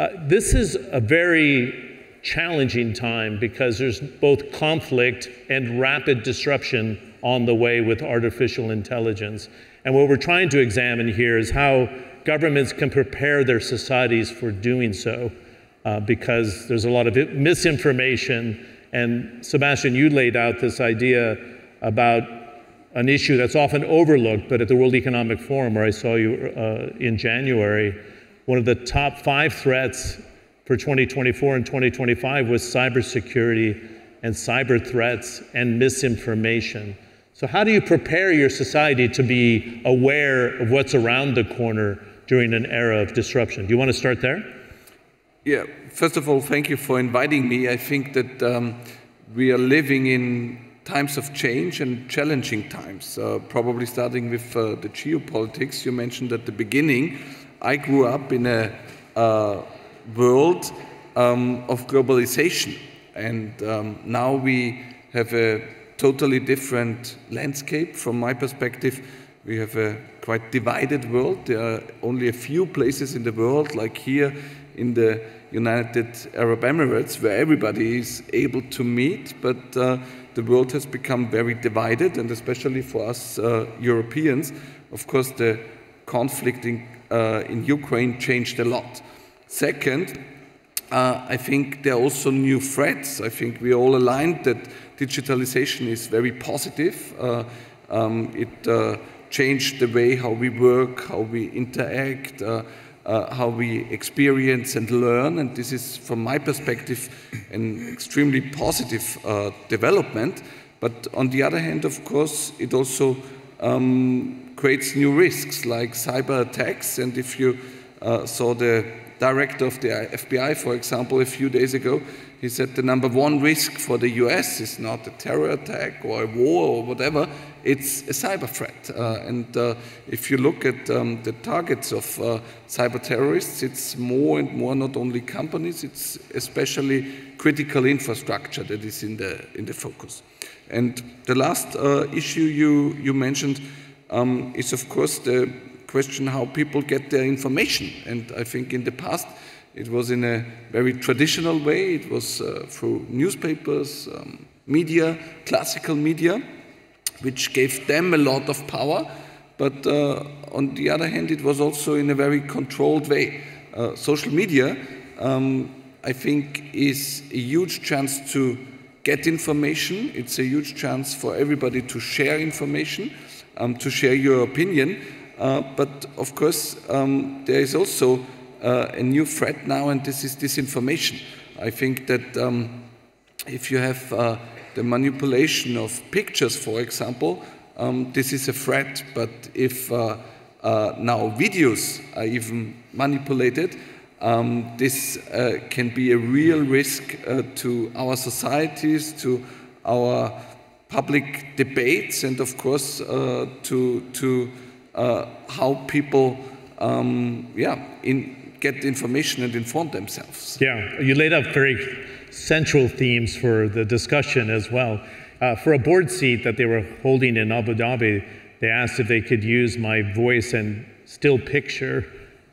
Uh, this is a very challenging time because there's both conflict and rapid disruption on the way with artificial intelligence. And what we're trying to examine here is how governments can prepare their societies for doing so uh, because there's a lot of misinformation. And Sebastian, you laid out this idea about an issue that's often overlooked, but at the World Economic Forum, where I saw you uh, in January, one of the top five threats for 2024 and 2025 was cybersecurity and cyber threats and misinformation. So, how do you prepare your society to be aware of what's around the corner during an era of disruption? Do you want to start there? Yeah, first of all, thank you for inviting me. I think that um, we are living in times of change and challenging times, uh, probably starting with uh, the geopolitics you mentioned at the beginning. I grew up in a world um, of globalization. And um, now we have a totally different landscape from my perspective. We have a quite divided world. There are only a few places in the world, like here in the United Arab Emirates, where everybody is able to meet, but uh, the world has become very divided, and especially for us uh, Europeans, of course, the conflict in, uh, in Ukraine changed a lot. Second, uh, I think there are also new threats. I think we all aligned that digitalization is very positive. Uh, um, it uh, changed the way how we work, how we interact, uh, uh, how we experience and learn. And this is, from my perspective, an extremely positive uh, development. But on the other hand, of course, it also um, creates new risks like cyber attacks. And if you saw the director of the FBI, for example, a few days ago, he said the number one risk for the US is not a terror attack or a war or whatever, it's a cyber threat. Uh, and uh, if you look at um, the targets of uh, cyber terrorists, it's more and more not only companies, it's especially critical infrastructure that is in the, in the focus. And the last uh, issue you, you mentioned um, is, of course, the question how people get their information. And I think in the past it was in a very traditional way. It was uh, through newspapers, um, media, classical media, which gave them a lot of power. But uh, on the other hand, it was also in a very controlled way. Uh, social media, um, I think, is a huge chance to get information. It's a huge chance for everybody to share information, um, to share your opinion. Uh, but of course, um, there is also uh, a new threat now, and this is disinformation. I think that um, if you have uh, the manipulation of pictures, for example, um, this is a threat. But if uh, uh now videos are even manipulated, um, this uh, can be a real risk to our societies, to our public debates, and of course to to uh, how people, um, yeah, in, get information and inform themselves. Yeah, you laid out very central themes for the discussion as well. Uh, for a board seat that they were holding in Abu Dhabi, they asked if they could use my voice and still picture.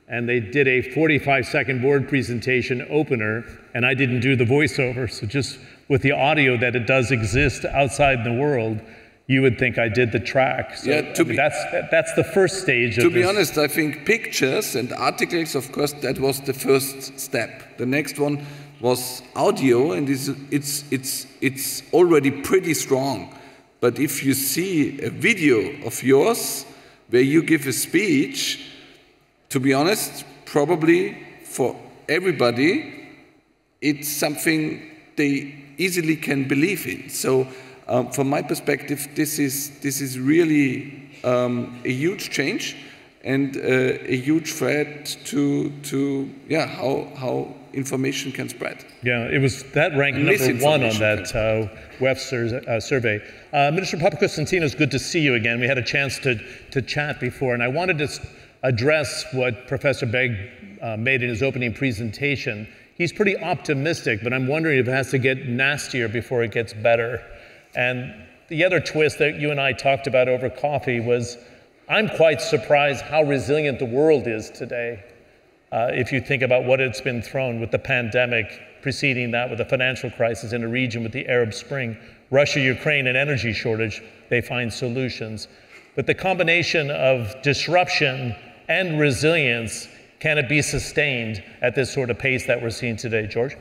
And they did a 45 second board presentation opener, and I didn't do the voiceover. So, just with the audio that it does exist outside the world, you would think I did the track. So, yeah, to be, that's, that's the first stage To be this. honest, I think pictures and articles, of course, that was the first step. The next one was audio, and it's, it's, it's, it's already pretty strong. But if you see a video of yours where you give a speech, to be honest, probably for everybody, it's something they easily can believe in. So um, from my perspective, this is, this is really um, a huge change and uh, a huge threat to, to yeah, how, how information can spread. Yeah, it was that ranked number one on that uh, Webster uh, survey. Uh, Minister it's good to see you again. We had a chance to, to chat before, and I wanted to address what Professor Begg uh, made in his opening presentation. He's pretty optimistic, but I'm wondering if it has to get nastier before it gets better. And the other twist that you and I talked about over coffee was I'm quite surprised how resilient the world is today. Uh, if you think about what it's been thrown with the pandemic, preceding that with the financial crisis in a region with the Arab Spring, Russia, Ukraine, and energy shortage, they find solutions. But the combination of disruption and resilience, can it be sustained at this sort of pace that we're seeing today? George?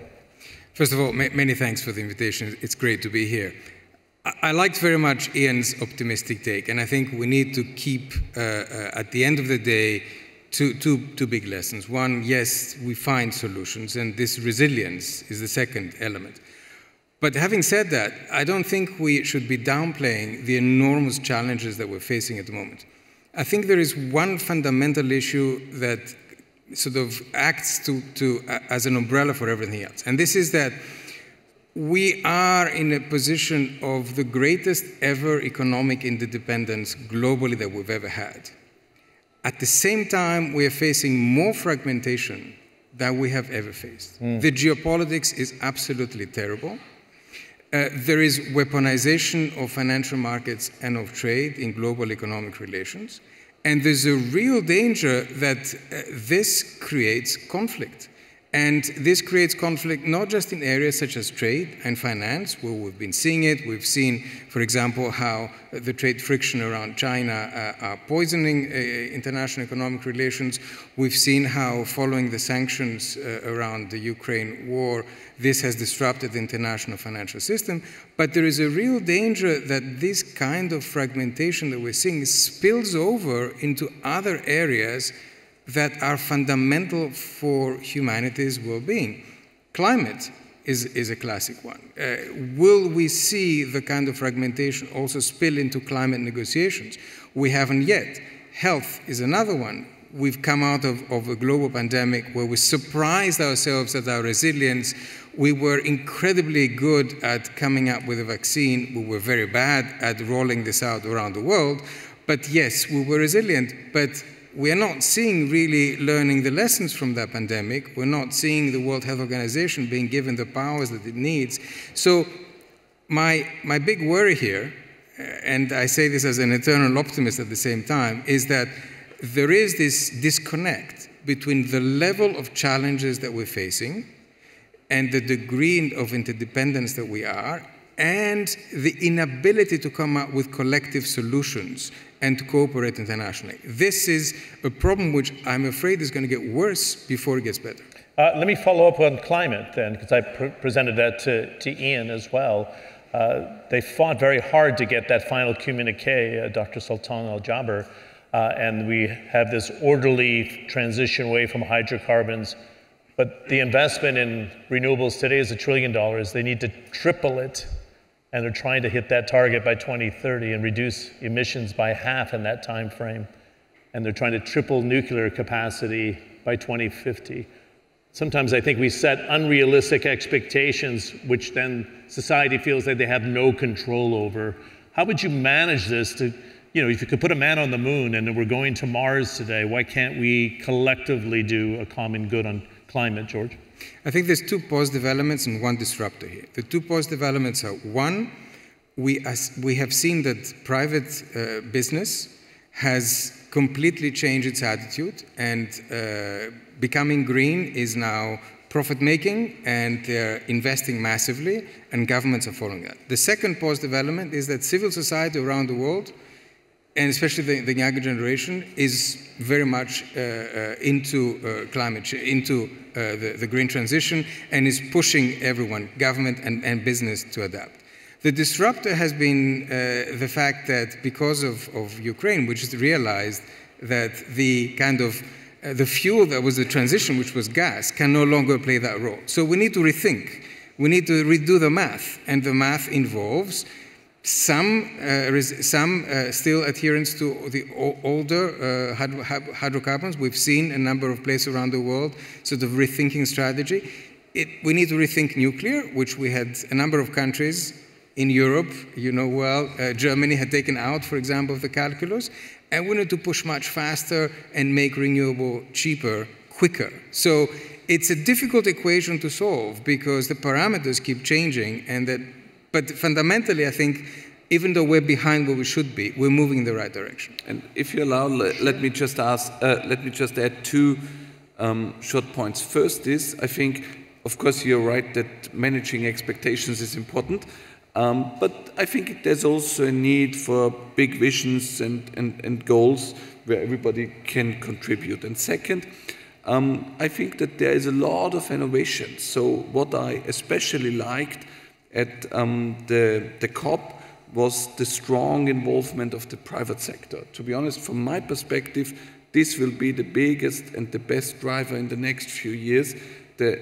First of all, many thanks for the invitation. It's great to be here. I liked very much Ian's optimistic take, and I think we need to keep, uh, uh, at the end of the day, two, two, two big lessons. One, yes, we find solutions, and this resilience is the second element. But having said that, I don't think we should be downplaying the enormous challenges that we're facing at the moment. I think there is one fundamental issue that sort of acts to, to, uh, as an umbrella for everything else, and this is that we are in a position of the greatest ever economic interdependence globally that we've ever had. At the same time, we are facing more fragmentation than we have ever faced. Mm. The geopolitics is absolutely terrible. Uh, there is weaponization of financial markets and of trade in global economic relations. And there's a real danger that uh, this creates conflict. And this creates conflict not just in areas such as trade and finance, where we've been seeing it. We've seen, for example, how the trade friction around China uh, are poisoning uh, international economic relations. We've seen how, following the sanctions uh, around the Ukraine war, this has disrupted the international financial system. But there is a real danger that this kind of fragmentation that we're seeing spills over into other areas that are fundamental for humanity's well being. Climate is, is a classic one. Uh, will we see the kind of fragmentation also spill into climate negotiations? We haven't yet. Health is another one. We've come out of, of a global pandemic where we surprised ourselves at our resilience. We were incredibly good at coming up with a vaccine. We were very bad at rolling this out around the world. But yes, we were resilient. But we are not seeing really learning the lessons from that pandemic. We're not seeing the World Health Organization being given the powers that it needs. So, my, my big worry here, uh, and I say this as an eternal optimist at the same time, is that there is this disconnect between the level of challenges that we're facing and the degree of interdependence that we are, and the inability to come up with collective solutions and to cooperate internationally. This is a problem which I'm afraid is going to get worse before it gets better. Uh, let me follow up on climate then, because I pr presented that to, to Ian as well. Uh, they fought very hard to get that final communique, uh, Dr. Sultan Al Jaber, uh, and we have this orderly transition away from hydrocarbons. But the investment in renewables today is a trillion dollars. They need to triple it and they're trying to hit that target by 2030 and reduce emissions by half in that time frame. And they're trying to triple nuclear capacity by 2050. Sometimes I think we set unrealistic expectations, which then society feels that they have no control over. How would you manage this to, you know, if you could put a man on the moon and we're going to Mars today, why can't we collectively do a common good on climate, George? I think there's two post developments and one disruptor here. The two post developments are one, we, we have seen that private uh, business has completely changed its attitude and uh, becoming green is now profit making and they're investing massively and governments are following that. The second post development is that civil society around the world and especially the, the, younger generation, is very much uh, uh, into uh, climate into uh, the, the, green transition, and is pushing everyone, government and, and business, to adapt. The disruptor has been uh, the fact that because of, of Ukraine, which realized that the kind of uh, the fuel that was the transition, which was gas, can no longer play that role. So we need to rethink. We need to redo the math, and the math involves some, uh, some uh, still adherence to the older uh, hydrocarbons. We've seen a number of places around the world sort of rethinking strategy. It, we need to rethink nuclear, which we had a number of countries in Europe, you know well, uh, Germany had taken out, for example, the calculus, and we need to push much faster and make renewable cheaper, quicker. So it's a difficult equation to solve because the parameters keep changing and that but fundamentally, I think even though we're behind where we should be, we're moving in the right direction. And if you allow, let, me just ask, uh, let me just add two um, short points. First is, I think, of course, you're right that managing expectations is important. Um, but I think there's also a need for big visions and, and, and goals where everybody can contribute. And second, um, I think that there is a lot of innovation. So what I especially liked at um, the, the COP was the strong involvement of the private sector. To be honest, from my perspective, this will be the biggest and the best driver in the next few years. The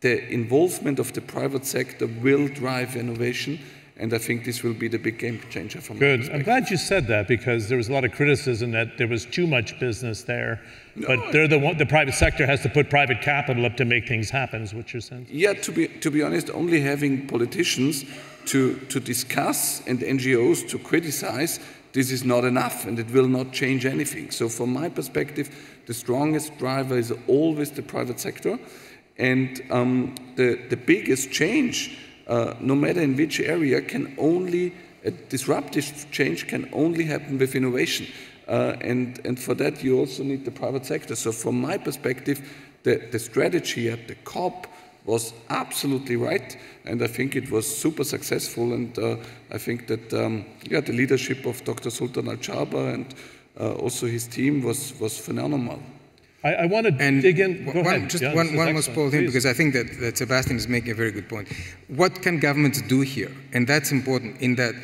the involvement of the private sector will drive innovation. And I think this will be the big game changer from Good. I'm glad you said that because there was a lot of criticism that there was too much business there. No, but they're the one, the private sector has to put private capital up to make things happen, is what you're saying. Yeah, to be, to be honest, only having politicians to, to discuss and NGOs to criticize, this is not enough and it will not change anything. So, from my perspective, the strongest driver is always the private sector. And um, the, the biggest change, uh, no matter in which area, can only, a disruptive change can only happen with innovation. Uh, and, and for that, you also need the private sector. So, from my perspective, the, the strategy at the COP was absolutely right, and I think it was super successful. And uh, I think that um, yeah, the leadership of Dr. Sultan Al Jaber and uh, also his team was, was phenomenal. I, I want to and dig in. Go one, ahead. Just yeah, one, one more small thing, because I think that, that Sebastian is making a very good point. What can governments do here? And that's important in that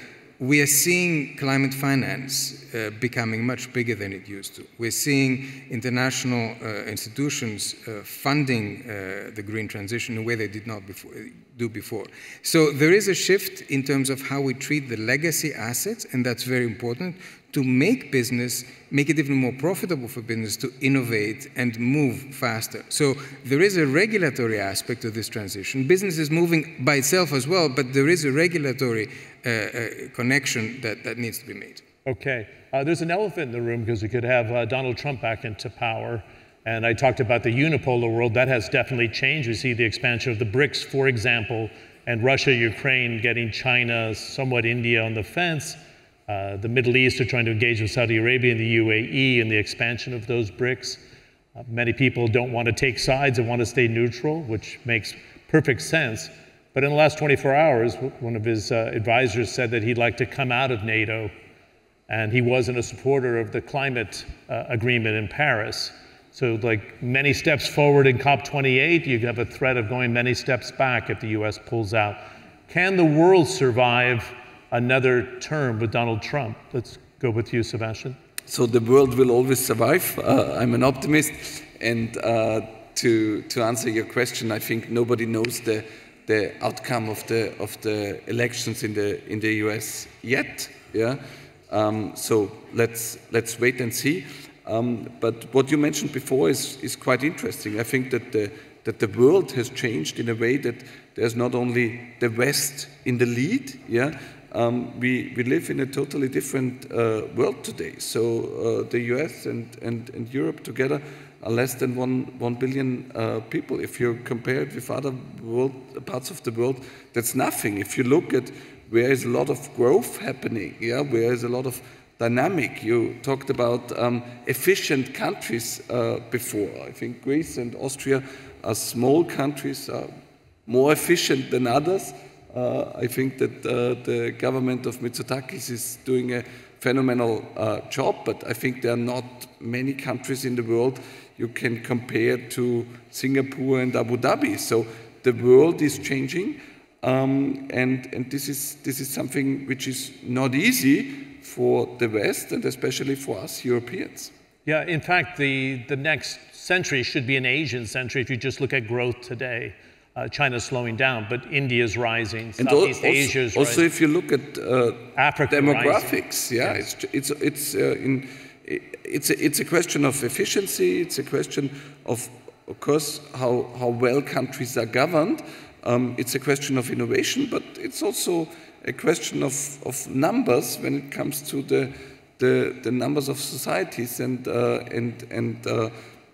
we are seeing climate finance uh, becoming much bigger than it used to. We're seeing international uh, institutions uh, funding uh, the green transition in a way they did not before, do before. So there is a shift in terms of how we treat the legacy assets, and that's very important to make business, make it even more profitable for business to innovate and move faster. So there is a regulatory aspect of this transition. Business is moving by itself as well, but there is a regulatory uh, uh, connection that, that needs to be made. Okay. Uh, there's an elephant in the room because we could have uh, Donald Trump back into power. And I talked about the unipolar world. That has definitely changed. We see the expansion of the BRICS, for example, and Russia, Ukraine getting China, somewhat India on the fence. Uh, the Middle East are trying to engage with Saudi Arabia and the UAE in the expansion of those BRICS. Uh, many people don't want to take sides and want to stay neutral, which makes perfect sense. But in the last 24 hours, one of his uh, advisors said that he'd like to come out of NATO, and he wasn't a supporter of the climate uh, agreement in Paris. So, like many steps forward in COP28, you have a threat of going many steps back if the US pulls out. Can the world survive another term with Donald Trump. Let's go with you, Sebastian. So the world will always survive. Uh, I'm an optimist. And uh, to, to answer your question, I think nobody knows the, the outcome of the, of the elections in the, in the US yet. Yeah? Um, so let's, let's wait and see. Um, but what you mentioned before is, is quite interesting. I think that the, that the world has changed in a way that there's not only the West in the lead, yeah, um, we, we live in a totally different uh, world today. So uh, the US and, and, and Europe together are less than one, one billion uh, people. If you compare it with other world, parts of the world, that's nothing. If you look at where is a lot of growth happening, yeah, where is a lot of dynamic. You talked about um, efficient countries uh, before. I think Greece and Austria are small countries, are more efficient than others. Uh, I think that uh, the government of Mitsotakis is doing a phenomenal uh, job, but I think there are not many countries in the world you can compare to Singapore and Abu Dhabi. So the world is changing, um, and, and this, is, this is something which is not easy for the West and especially for us Europeans. Yeah, in fact, the, the next century should be an Asian century if you just look at growth today uh, China's slowing down, but India's rising, and Southeast Asia is also, rising. if you look at uh, Africa demographics, rising. yeah, yes. it's it's it's uh, in it's a, it's a question of efficiency. It's a question of, of course, how how well countries are governed. Um, it's a question of innovation, but it's also a question of, of numbers when it comes to the the, the numbers of societies and uh, and and uh,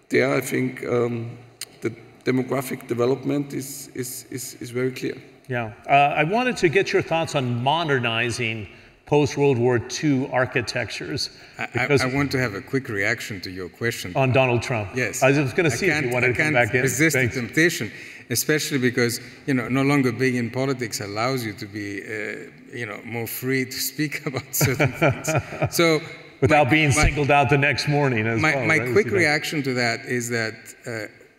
there I think. Um, the demographic development is, is, is, is very clear. Yeah. Uh, I wanted to get your thoughts on modernizing post World War II architectures. I, I, want to have a quick reaction to your question. On Donald Trump. Yes. I was going to see if you wanted to come back in. I can't resist the temptation, especially because, you know, no longer being in politics allows you to be, uh, you know, more free to speak about certain things. So Without my, being my, singled out the next morning as my, well. My right? quick reaction to that is that, uh,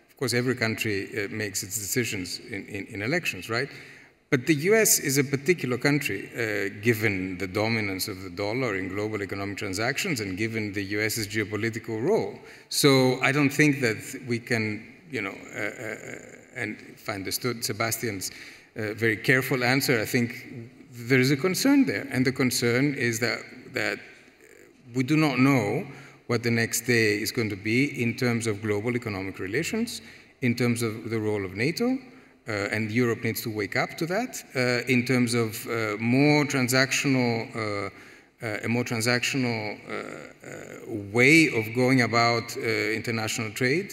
of course, every country uh, makes its decisions in, in, in elections, right? But the US is a particular country, uh, given the dominance of the dollar in global economic transactions and given the US's geopolitical role. So I don't think that we can, you know, uh, uh, and if I understood Sebastian's uh, very careful answer, I think there is a concern there. And the concern is that, that we do not know what the next day is going to be in terms of global economic relations, in terms of the role of NATO, uh, and Europe needs to wake up to that uh, in terms of uh, more transactional, a more transactional way of going about international trade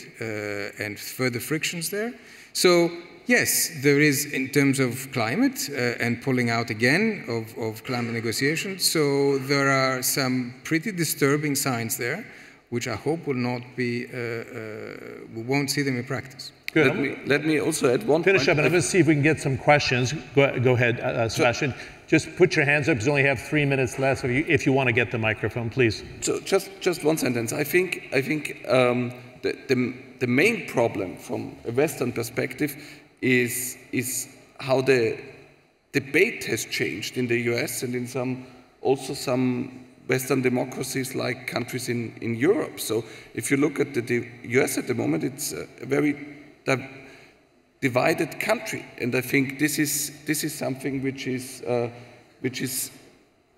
and further frictions there. So yes, there is in terms of climate uh, and pulling out again of, of, climate negotiations. So there are some pretty disturbing signs there, which I hope will not be, uh, uh, we won't see them in practice. Good. Let me, let me also add one Finish up, and I'm going to see if we can get some questions. Go, go ahead, uh, uh Sebastian. So, just put your hands up because you only have three minutes left if you, if you want to get the microphone, please. So just, just one sentence. I think, I think um, the, the, the main problem from a Western perspective is, is how the debate has changed in the US and in some also some Western democracies like countries in, in Europe. So if you look at the, the US at the moment, it's a very divided country. And I think this is, this is something which is, uh, which is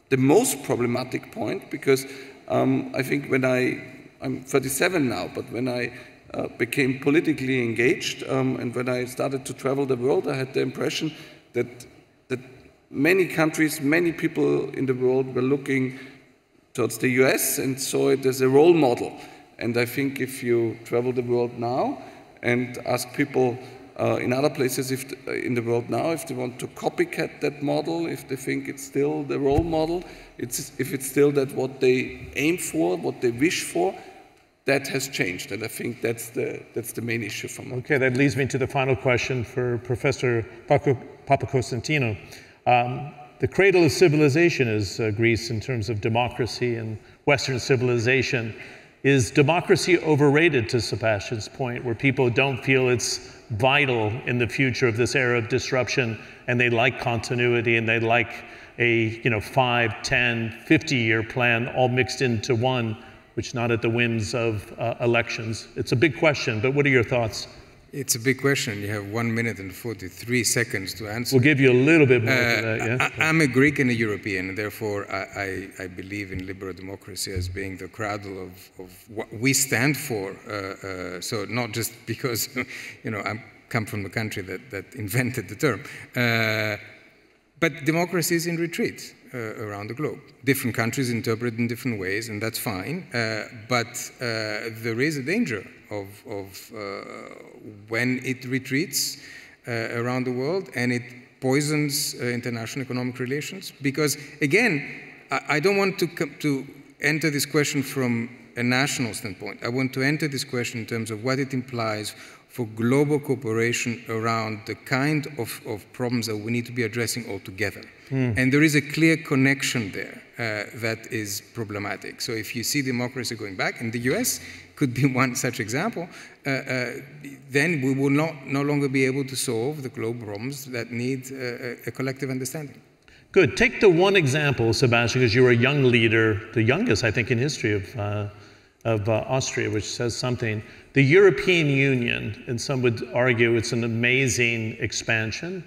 the most problematic point because um, I think when I, I'm 37 now, but when I uh, became politically engaged um, and when I started to travel the world, I had the impression that, that many countries, many people in the world were looking towards the US and saw it as a role model. And I think if you travel the world now, and ask people uh, in other places if uh, in the world now if they want to copycat that model, if they think it's still the role model, it's, if it's still that what they aim for, what they wish for, that has changed, and I think that's the, that's the main issue for me. Okay, that leads me to the final question for Professor Papaconstantinou. Um, the cradle of civilization is uh, Greece in terms of democracy and Western civilization. Is democracy overrated to Sebastian's point, where people don't feel it's vital in the future of this era of disruption and they like continuity and they like a you know, 5, 10, 50 year plan all mixed into one, which not at the whims of uh, elections? It's a big question, but what are your thoughts? It's a big question. You have one minute and 43 seconds to answer. We'll give you a little bit more uh, that, yeah? I, am a Greek and a European, and therefore I, I, I, believe in liberal democracy as being the cradle of, of what we stand for. Uh, uh, so not just because, you know, I come from the country that, that invented the term. Uh, but democracy is in retreat. Uh, around the globe. Different countries interpret in different ways, and that's fine. Uh, but uh, there is a danger of, of when it retreats around the world and it poisons international economic relations. Because, again, I, I don't want to, to enter this question from a national standpoint. I want to enter this question in terms of what it implies for global cooperation around the kind of, of problems that we need to be addressing altogether. Mm. And there is a clear connection there uh, that is problematic. So if you see democracy going back, in the US could be one such example, uh, uh, then we will not, no longer be able to solve the global problems that need uh, a collective understanding. Good. Take the one example, Sebastian, because you're a young leader, the youngest, I think, in history of, uh, of uh, Austria, which says something. The European Union, and some would argue it's an amazing expansion.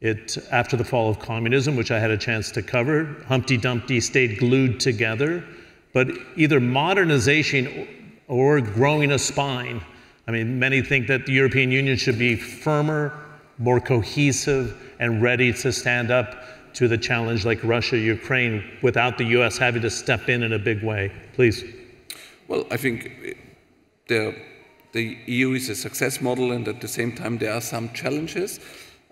It, after the fall of communism, which I had a chance to cover, Humpty Dumpty stayed glued together, but either modernization or growing a spine. I mean, many think that the European Union should be firmer, more cohesive, and ready to stand up to the challenge like Russia, Ukraine, without the US having to step in in a big way. Please. Well, I think the the EU is a success model, and at the same time, there are some challenges.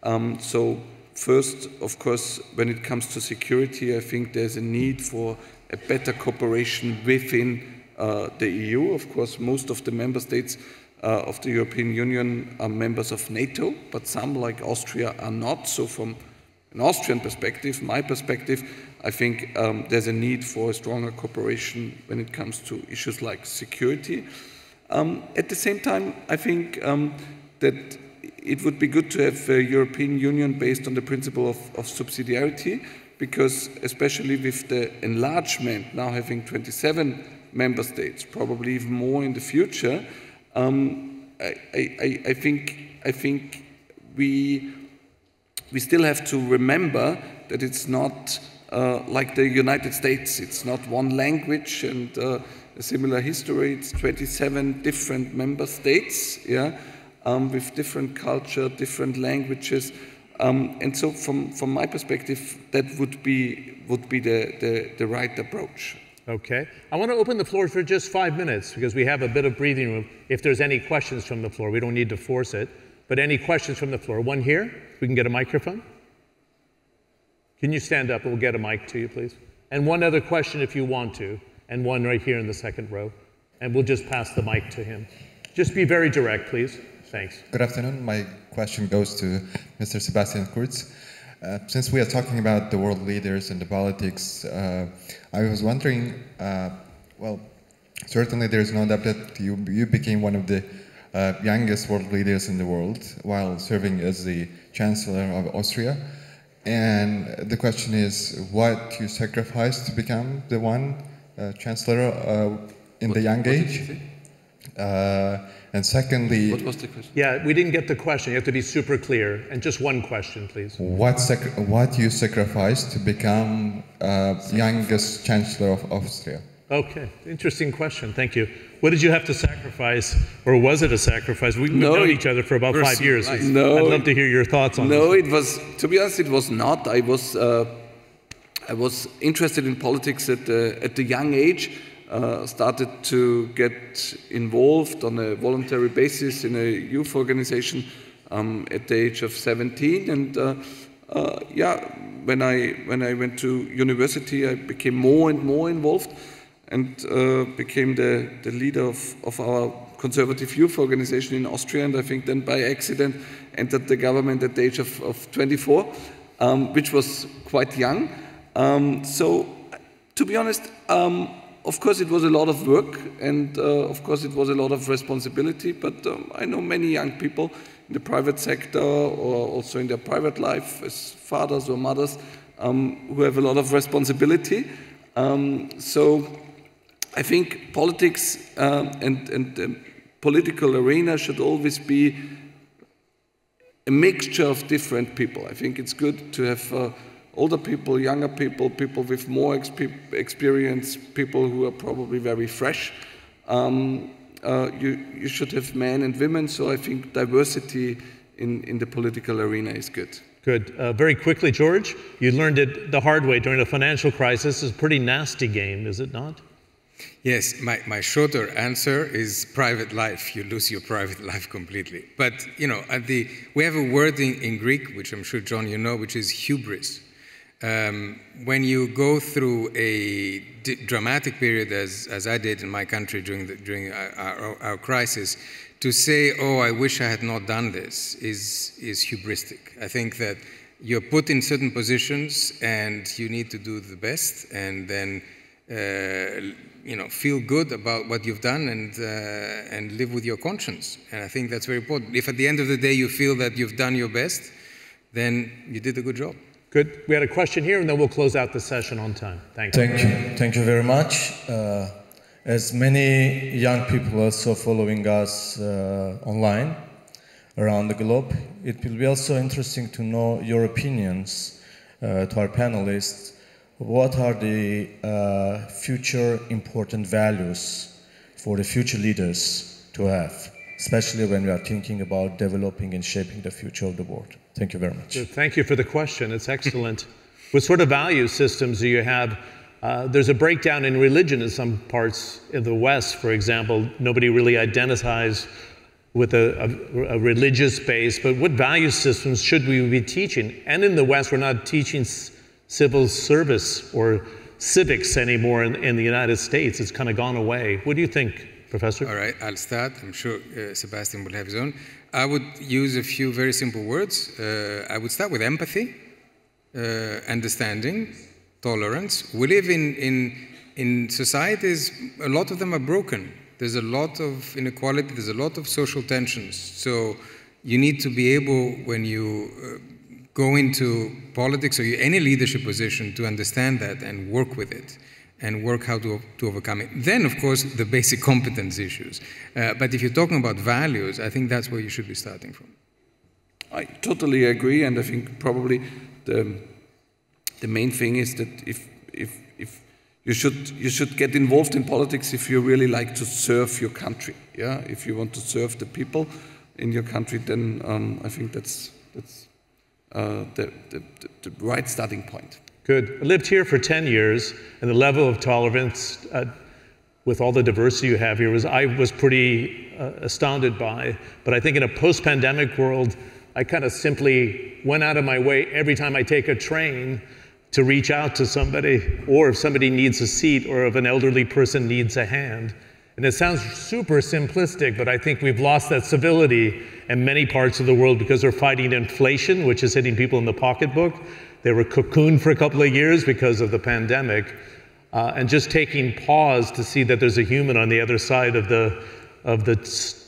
Um, so, first, of course, when it comes to security, I think there's a need for a better cooperation within the EU. Of course, most of the member states uh, of the European Union are members of NATO, but some, like Austria, are not. So, from an Austrian perspective, my perspective, I think um, there's a need for a stronger cooperation when it comes to issues like security. Um, at the same time, I think um, that it would be good to have a European Union based on the principle of, of subsidiarity, because especially with the enlargement, now having 27 member states, probably even more in the future, um, I, I, I, think, I think we, we still have to remember that it's not uh, like the United States. It's not one language and uh, a similar history. It's 27 different member states, yeah, um, with different culture, different languages. Um, and so, from, from my perspective, that would be, would be the, the, the right approach. Okay. I want to open the floor for just five minutes because we have a bit of breathing room. If there's any questions from the floor, we don't need to force it. But any questions from the floor? One here. We can get a microphone. Can you stand up we'll get a mic to you, please? And one other question if you want to, and one right here in the second row. And we'll just pass the mic to him. Just be very direct, please. Thanks. Good afternoon. My question goes to Mr. Sebastian Kurz. Uh, since we are talking about the world leaders and the politics, uh, I was wondering, uh, well, certainly there's no doubt that you, you became one of the uh, youngest world leaders in the world while serving as the Chancellor of Austria. And the question is, what you sacrificed to become the one uh, Chancellor in what, the young age? Uh, and secondly, what was the question? Yeah, we didn't get the question. You have to be super clear. And just one question, please. What what you sacrificed to become uh, youngest Chancellor of Austria? Okay, interesting question. Thank you. What did you have to sacrifice, or was it a sacrifice? We've no, known each other for about five years. No, I'd love to hear your thoughts on no, this. No, it was. To be honest, it was not. I was. Uh, I was interested in politics at the, at the young age uh, started to get involved on a voluntary basis in a youth organization um, at the age of 17. And uh, uh, yeah, when I, when I went to university, I became more and more involved and uh, became the, the leader of, of our conservative youth organization in Austria. And I think then by accident entered the government at the age of, of 24, um, which was quite young. Um, so, to be honest, um, of course, it was a lot of work, and uh, of course, it was a lot of responsibility. But um, I know many young people in the private sector or also in their private life as fathers or mothers um, who have a lot of responsibility. Um, so I think politics uh, and, and the political arena should always be a mixture of different people. I think it's good to have. Uh, older people, younger people, people with more exp experience, people who are probably very fresh. Um, uh, you, you should have men and women, so I think diversity in, in the political arena is good. Good. Uh, very quickly, George, you learned it the hard way during the financial crisis. It's a pretty nasty game, is it not? Yes, my, my shorter answer is private life. You lose your private life completely. But, you know, at the, we have a word in, in Greek, which I'm sure, John, you know, which is hubris. Um, when you go through a dramatic period, as, as I did in my country during, the, during our, our, crisis, to say, oh, I wish I had not done this, is, is hubristic. I think that you're put in certain positions and you need to do the best and then uh, you know, feel good about what you've done and, uh, and live with your conscience. And I think that's very important. If at the end of the day you feel that you've done your best, then you did a good job. Good. We had a question here, and then we'll close out the session on time. Thank you. Thank you. Thank you very much. Uh, as many young people also following us uh, online around the globe, it will be also interesting to know your opinions uh, to our panelists. What are the uh, future important values for the future leaders to have, especially when we are thinking about developing and shaping the future of the world? Thank you very much. Thank you for the question. It's excellent. what sort of value systems do you have? Uh, there's a breakdown in religion in some parts of the West, for example. Nobody really identifies with a, a, a, religious base, but what value systems should we be teaching? And in the West, we're not teaching civil service or civics anymore in, in the United States. It's kind of gone away. What do you think, Professor? All right, I'll start. I'm sure uh, Sebastian will have his own. I would use a few very simple words. Uh, I would start with empathy, uh, understanding, tolerance. We live in, in, in societies, a lot of them are broken there's a lot of inequality, there's a lot of social tensions. So you need to be able, when you uh, go into politics or any leadership position, to understand that and work with it and work how to, to overcome it. Then, of course, the basic competence issues. Uh, but if you're talking about values, I think that's where you should be starting from. I totally agree, and I think probably the, the main thing is that if, if, if you should, you should get involved in politics if you really like to serve your country. Yeah? If you want to serve the people in your country, then um, I think that's, that's uh, the, the, the, right starting point. Good. I lived here for 10 years, and the level of tolerance uh, with all the diversity you have here was I was pretty uh, astounded by. But I think in a post-pandemic world, I kind of simply went out of my way every time I take a train to reach out to somebody, or if somebody needs a seat, or if an elderly person needs a hand. And it sounds super simplistic, but I think we've lost that civility in many parts of the world because they're fighting inflation, which is hitting people in the pocketbook. They were cocooned for a couple of years because of the pandemic. Uh, and just taking pause to see that there's a human on the other side of the, of the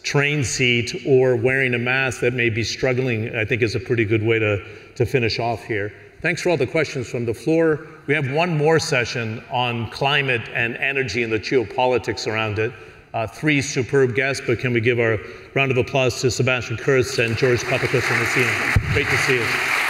train seat or wearing a mask that may be struggling, I think is a pretty good way to, to finish off here. Thanks for all the questions from the floor. We have one more session on climate and energy and the geopolitics around it. Uh, three superb guests, but can we give our round of applause to Sebastian Kurz and George Papaconstantinou? Great to see you.